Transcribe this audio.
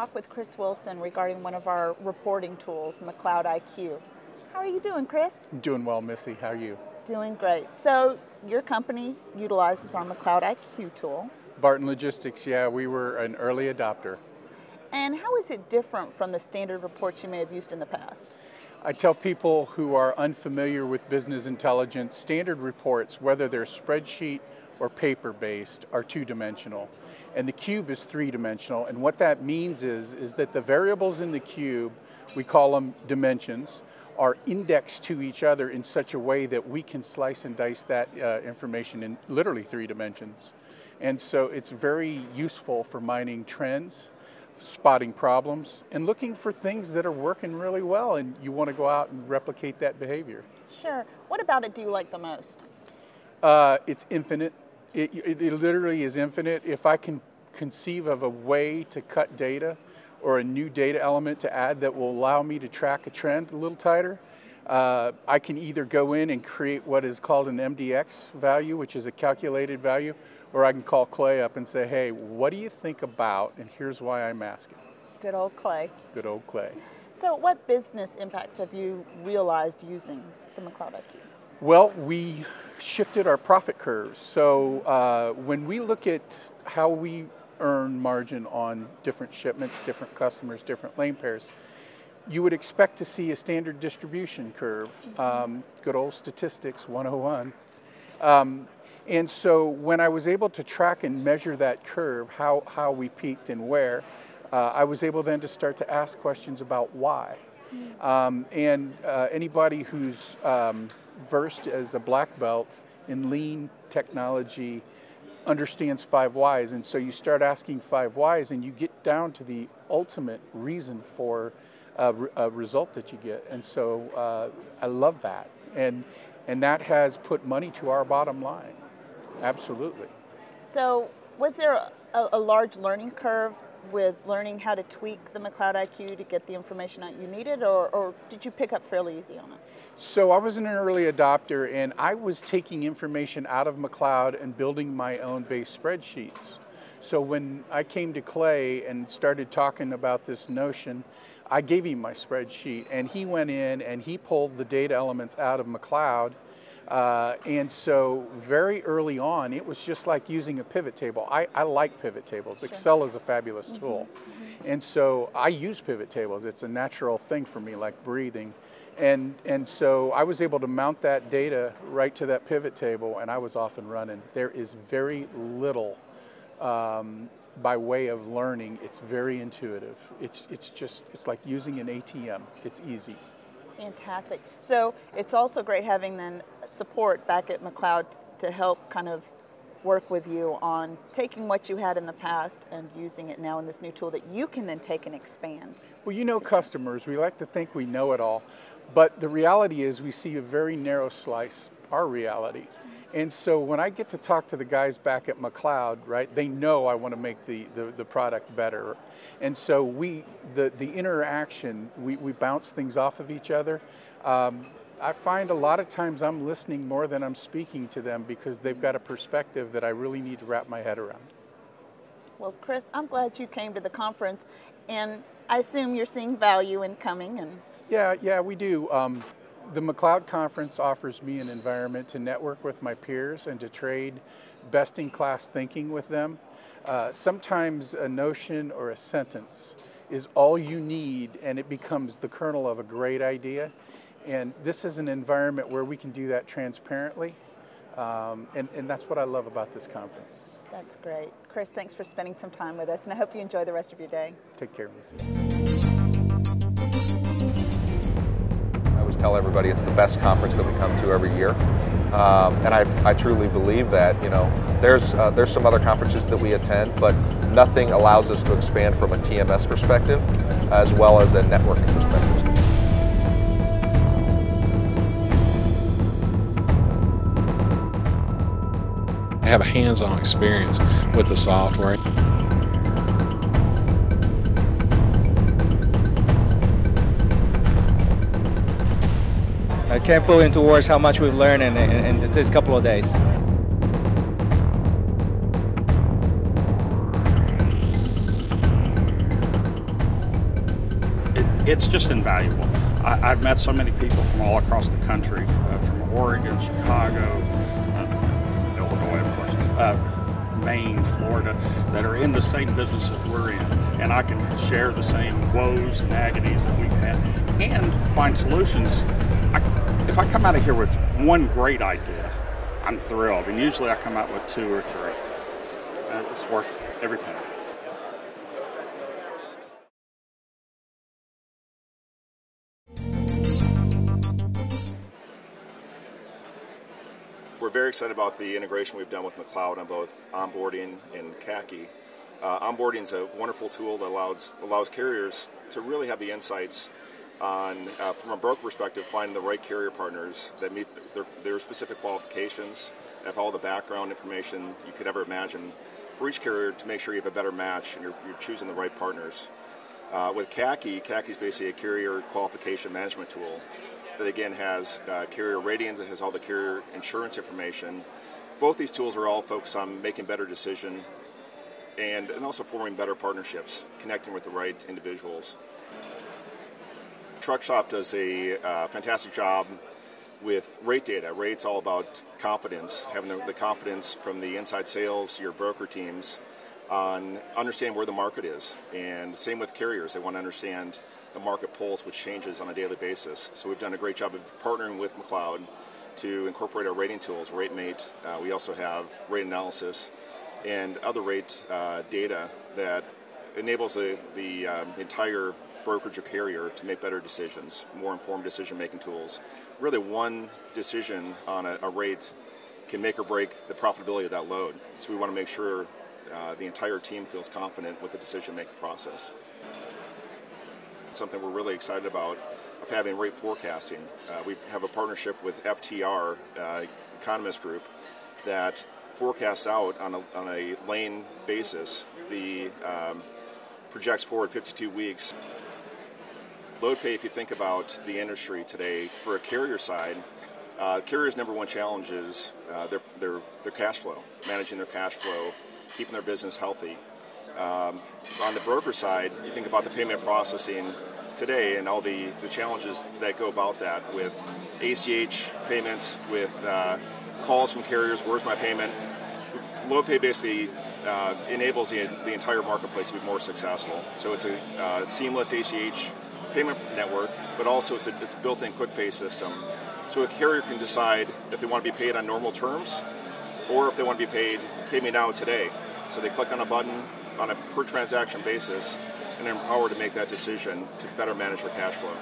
talk with Criss Wilson regarding one of our reporting tools, McLeod IQ. How are you doing, Chris? Doing well, Missy. How are you? Doing great. So, your company utilizes our McLeod IQ tool. Barton Logistics, yeah, we were an early adopter. And how is it different from the standard reports you may have used in the past? I tell people who are unfamiliar with business intelligence, standard reports, whether they're spreadsheet or paper based, are two dimensional. And the cube is three dimensional. And what that means is, is that the variables in the cube, we call them dimensions, are indexed to each other in such a way that we can slice and dice that uh, information in literally three dimensions. And so it's very useful for mining trends, spotting problems, and looking for things that are working really well and you want to go out and replicate that behavior. Sure. What about it do you like the most? Uh, it's infinite. It, it, it literally is infinite. If I can conceive of a way to cut data or a new data element to add that will allow me to track a trend a little tighter, uh, I can either go in and create what is called an MDX value, which is a calculated value, or I can call Clay up and say, hey, what do you think about, and here's why I'm asking. Good old Clay. Good old Clay. So what business impacts have you realized using the McLeod IQ? Well, we shifted our profit curves. So uh, when we look at how we earn margin on different shipments, different customers, different lane pairs, you would expect to see a standard distribution curve. Um, good old statistics 101. Um, and so when I was able to track and measure that curve, how, how we peaked and where, uh, I was able then to start to ask questions about why. Um, and uh, anybody who's um, versed as a black belt in lean technology understands five whys. And so you start asking five whys and you get down to the ultimate reason for a, a result that you get. And so uh, I love that. And, and that has put money to our bottom line. Absolutely. So, was there a, a, large learning curve with learning how to tweak the McLeod IQ to get the information that you needed, or, or did you pick up fairly easy on it? So I was an early adopter, and I was taking information out of McLeod and building my own base spreadsheets. So when I came to Clay and started talking about this notion, I gave him my spreadsheet, and he went in and he pulled the data elements out of McLeod uh, and so very early on, it was just like using a pivot table. I, I like pivot tables. Sure. Excel is a fabulous mm -hmm. tool. Mm -hmm. And so I use pivot tables. It's a natural thing for me, like breathing. And, and so I was able to mount that data right to that pivot table and I was off and running. There is very little um, by way of learning. It's very intuitive. It's, it's just, it's like using an ATM. It's easy. Fantastic. So it's also great having then support back at McLeod to help kind of work with you on taking what you had in the past and using it now in this new tool that you can then take and expand. Well, you know customers, we like to think we know it all, but the reality is we see a very narrow slice, our reality. And so when I get to talk to the guys back at McLeod, right, they know I want to make the, the, the, product better. And so we, the, the interaction, we, we bounce things off of each other. Um, I find a lot of times I'm listening more than I'm speaking to them because they've got a perspective that I really need to wrap my head around. Well, Criss, I'm glad you came to the conference, and I assume you're seeing value in coming. And yeah, yeah, we do. Um, the McLeod Conference offers me an environment to network with my peers and to trade best in class thinking with them. Uh, sometimes a notion or a sentence is all you need and it becomes the kernel of a great idea. And this is an environment where we can do that transparently. Um, and, and that's what I love about this conference. That's great. Criss, thanks for spending some time with us, and I hope you enjoy the rest of your day. Take care, Lucy tell everybody it's the best conference that we come to every year. Um, and I, I, truly believe that, you know, there's, uh, there's some other conferences that we attend, but nothing allows us to expand from a TMS perspective as well as a networking perspective. I have a hands-on experience with the software. I can't put into words how much we've learned in, in, in this couple of days. it's just invaluable. I, have met so many people from all across the country, uh, from Oregon, Chicago, uh, Illinois, of course, uh, Maine, Florida, that are in the same business that we're in. And I can share the same woes and agonies that we've had and find solutions. I, if I come out of here with one great idea, I'm thrilled. And usually I come out with two or three. And it's worth every penny. We're very excited about the integration we've done with McLeod on both onboarding and khaki. Uh, onboarding is a wonderful tool that allows allows carriers to really have the insights on, uh, from a broker perspective, finding the right carrier partners that meet their, their specific qualifications have all the background information you could ever imagine for each carrier to make sure you have a better match and you're, you're choosing the right partners. Uh, with CACI, CACI is basically a carrier qualification management tool that again has uh, carrier ratings, it has all the carrier insurance information. Both these tools are all focused on making better decision and, and also forming better partnerships, connecting with the right individuals. Truckstop does a uh, fantastic job with rate data. Rate's all about confidence, having the, the, confidence from the inside sales, your broker teams, on understanding where the market is. And same with carriers, they want to understand the market pulse, which changes on a daily basis. So we've done a great job of partnering with McLeod to incorporate our rating tools, RateMate. Uh, we also have rate analysis and other rate uh, data that enables the, the, um, entire brokerage or carrier to make better decisions, more informed decision-making tools. Really one decision on a, a, rate can make or break the profitability of that load. So we want to make sure uh, the entire team feels confident with the decision-making process something we're really excited about of having rate forecasting. Uh, we have a partnership with FTR, uh, Economist Group, that forecasts out on a, on a lane basis the um, projects forward 52 weeks. Load pay, if you think about the industry today, for a carrier side, uh, carrier's number one challenge is uh, their, their, their cash flow, managing their cash flow, keeping their business healthy. Um, on the broker side, you think about the payment processing today and all the, the challenges that go about that with ACH payments, with uh, calls from carriers, where's my payment? LoadPay basically uh, enables the, the entire marketplace to be more successful. So it's a uh, seamless ACH payment network, but also it's a it's built-in quick pay system. So a carrier can decide if they want to be paid on normal terms or if they want to be paid, pay me now today. So they click on a button on a per transaction basis and are empowered to make that decision to better manage their cash flow.